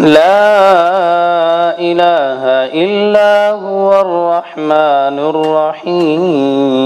لا إله إلا هو الرحمن الرحيم.